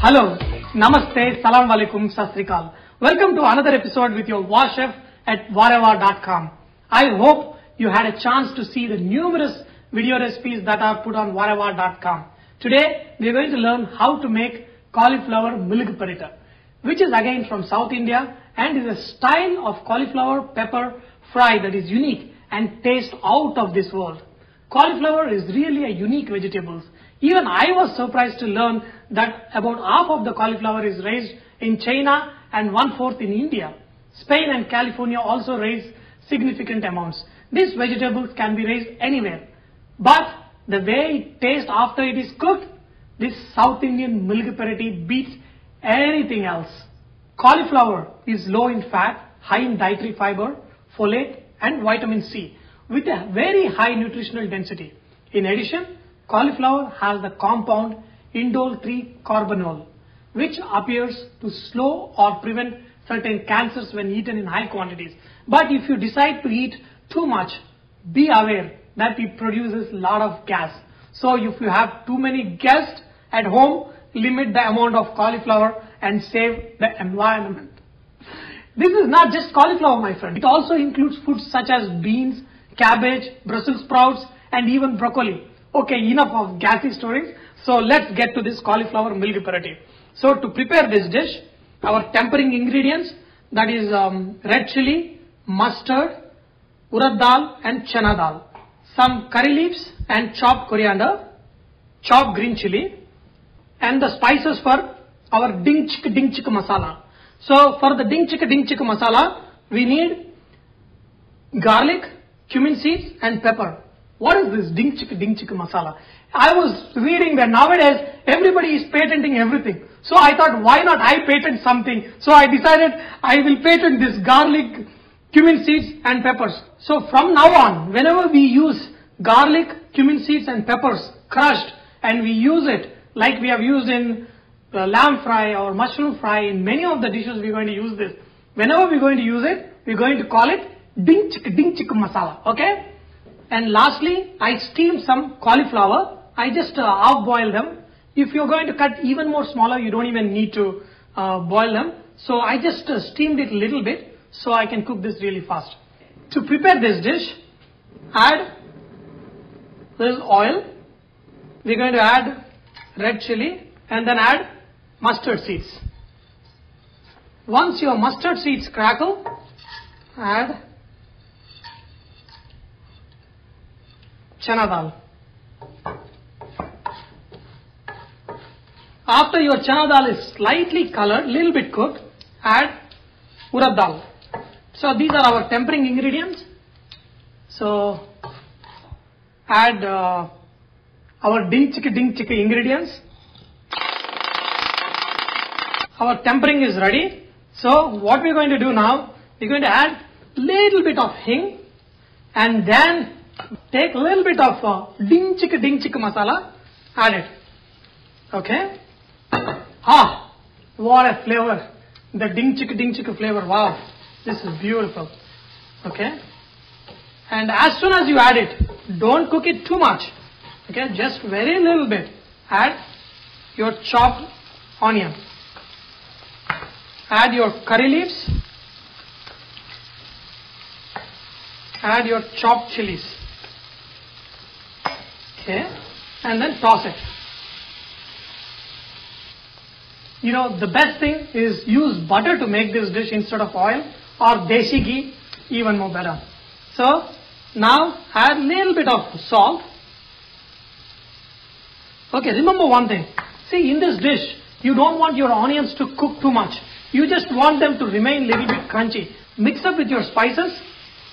Hello, Namaste, Salam Alaikum, Sastrikal. Welcome to another episode with your VahChef at VahRehVah.com. I hope you had a chance to see the numerous video recipes that are put on VahRehVah.com. Today, we are going to learn how to make cauliflower milagu peratu, which is again from South India and is a style of cauliflower pepper fry that is unique and taste out of this world. Cauliflower is really a unique vegetable. Even I was surprised to learn that about half of the cauliflower is raised in China and one fourth in India. Spain and California also raise significant amounts. These vegetables can be raised anywhere. But the way it tastes after it is cooked, this South Indian milagu peratu beats anything else. Cauliflower is low in fat, high in dietary fiber, folate and vitamin C with a very high nutritional density. In addition, cauliflower has the compound indole 3 carbinol which appears to slow or prevent certain cancers when eaten in high quantities. But if you decide to eat too much, be aware that it produces a lot of gas. So if you have too many guests at home, limit the amount of cauliflower and save the environment. This is not just cauliflower, my friend. It also includes foods such as beans, cabbage, Brussels sprouts, and even broccoli. Okay, enough of gassy stories. So let's get to this cauliflower milagu peratu. So to prepare this dish, our tempering ingredients that is um, red chili, mustard, urad dal and chana dal. Some curry leaves and chopped coriander, chopped green chili and the spices for our ding chick masala. So for the ding chick ding masala, we need garlic, cumin seeds and pepper. What is this ding chick ding masala? I was reading that nowadays everybody is patenting everything. So I thought why not I patent something? So I decided I will patent this garlic, cumin seeds and peppers. So from now on, whenever we use garlic, cumin seeds and peppers crushed and we use it like we have used in lamb fry or mushroom fry in many of the dishes we're going to use this. Whenever we're going to use it, we're going to call it ding chick masala. Okay? And lastly, I steam some cauliflower. I just uh, half boil them. If you're going to cut even more smaller, you don't even need to uh, boil them. So I just uh, steamed it a little bit so I can cook this really fast. To prepare this dish, add this oil. We're going to add red chili and then add mustard seeds. Once your mustard seeds crackle, add chana dal. After your chana dal is slightly colored, little bit cooked, add urad dal. So these are our tempering ingredients. So add uh, our ding chicka ding chicka ingredients. Our tempering is ready. So what we're going to do now, we're going to add little bit of hing and then take a little bit of uh, ding chicka ding masala, add it. Okay? Ah, what a flavor. The ding chicka ding flavor. Wow, this is beautiful. Okay? And as soon as you add it, don't cook it too much. Okay, just very little bit. Add your chopped onion. Add your curry leaves. Add your chopped chilies. Okay, and then toss it. You know, the best thing is use butter to make this dish instead of oil or deshi ghee, even more better. So, now add a little bit of salt. Okay, remember one thing. See, in this dish, you don't want your onions to cook too much. You just want them to remain little bit crunchy. Mix up with your spices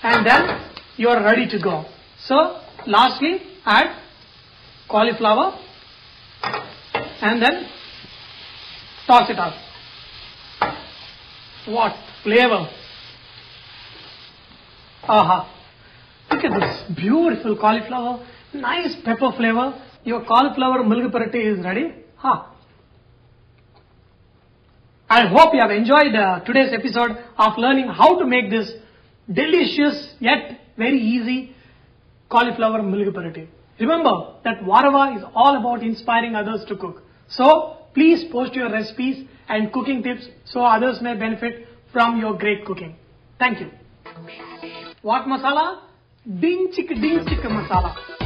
and then you are ready to go. So, lastly, add cauliflower and then toss it up. What flavor! Aha! Look at this beautiful cauliflower, nice pepper flavor. Your cauliflower milagu peratu is ready. Ha! I hope you have enjoyed uh, today's episode of learning how to make this delicious yet very easy cauliflower mulguparati. Remember that VahRehVah is all about inspiring others to cook. So please post your recipes and cooking tips so others may benefit from your great cooking. Thank you. What masala? Ding chick ding chick masala.